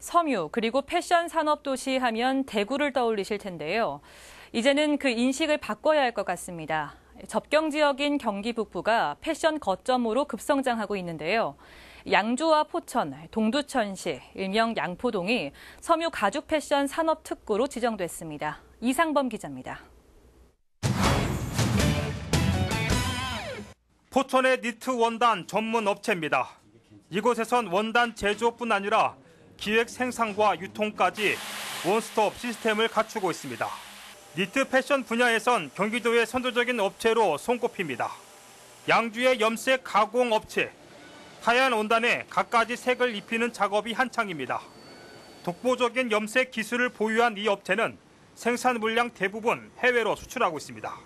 섬유 그리고 패션 산업 도시 하면 대구를 떠올리실 텐데요. 이제는 그 인식을 바꿔야 할 것 같습니다. 접경 지역인 경기 북부가 패션 거점으로 급성장하고 있는데요. 양주와 포천, 동두천시, 일명 양포동이 섬유 가죽 패션 산업 특구로 지정됐습니다. 이상범 기자입니다. 포천의 니트 원단 전문 업체입니다. 이곳에선 원단 제조뿐 아니라 기획 생산과 유통까지 원스톱 시스템을 갖추고 있습니다. 니트 패션 분야에선 경기도의 선도적인 업체로 손꼽힙니다. 양주의 염색 가공 업체, 하얀 원단에 갖가지 색을 입히는 작업이 한창입니다. 독보적인 염색 기술을 보유한 이 업체는 생산 물량 대부분 해외로 수출하고 있습니다.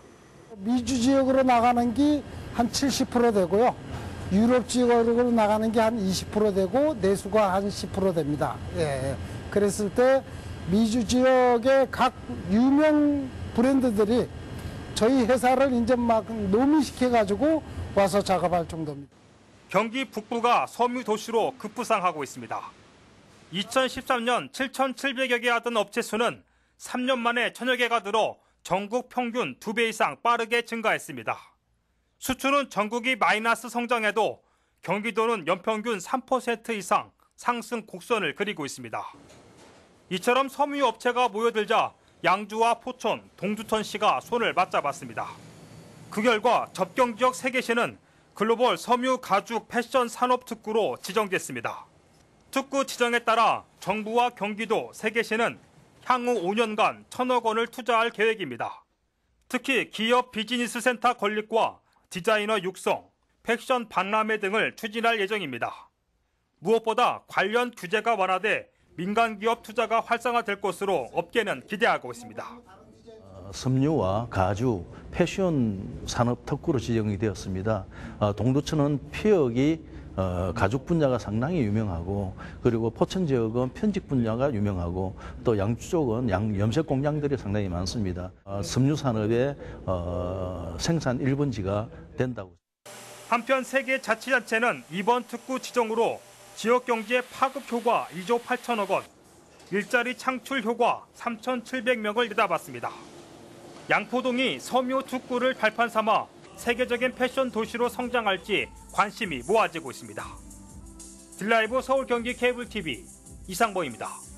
미주 지역으로 나가는 게 한 70% 되고요. 유럽 지역으로 나가는 게 한 20% 되고 내수가 한 10% 됩니다. 예. 그랬을 때 미주 지역의 각 유명 브랜드들이 저희 회사를 이제 막 노미시켜 가지고 와서 작업할 정도입니다. 경기 북부가 섬유 도시로 급부상하고 있습니다. 2013년 7,700여 개 하던 업체 수는 3년 만에 천여 개가 늘어 전국 평균 2배 이상 빠르게 증가했습니다. 수출은 전국이 마이너스 성장해도 경기도는 연평균 3% 이상 상승 곡선을 그리고 있습니다. 이처럼 섬유 업체가 모여들자 양주와 포천, 동두천시가 손을 맞잡았습니다. 그 결과 접경 지역 3개시는 글로벌 섬유 가죽 패션 산업 특구로 지정됐습니다. 특구 지정에 따라 정부와 경기도 3개시는 향후 5년간 천억 원을 투자할 계획입니다. 특히 기업 비즈니스 센터 건립과 디자이너 육성, 패션 박람회 등을 추진할 예정입니다. 무엇보다 관련 규제가 완화돼 민간 기업 투자가 활성화될 것으로 업계는 기대하고 있습니다. 섬유와 가죽, 패션 산업 특구로 지정이 되었습니다. 어, 동두천은 피혁이 어, 가죽 분야가 상당히 유명하고 그리고 포천 지역은 편집 분야가 유명하고 또 양주 쪽은 양, 염색 공장들이 상당히 많습니다. 어, 섬유 산업의 어, 생산 1번지가 된다고. 한편 세계 자치단체는 이번 특구 지정으로 지역 경제 파급 효과 2조 8천억 원, 일자리 창출 효과 3,700명을 내다봤습니다. 양포동이 섬유 특구를 발판 삼아 세계적인 패션 도시로 성장할지 관심이 모아지고 있습니다. 딜라이브 서울 경기 케이블 TV 이상보입니다.